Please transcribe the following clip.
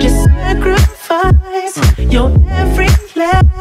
Just sacrifice your every last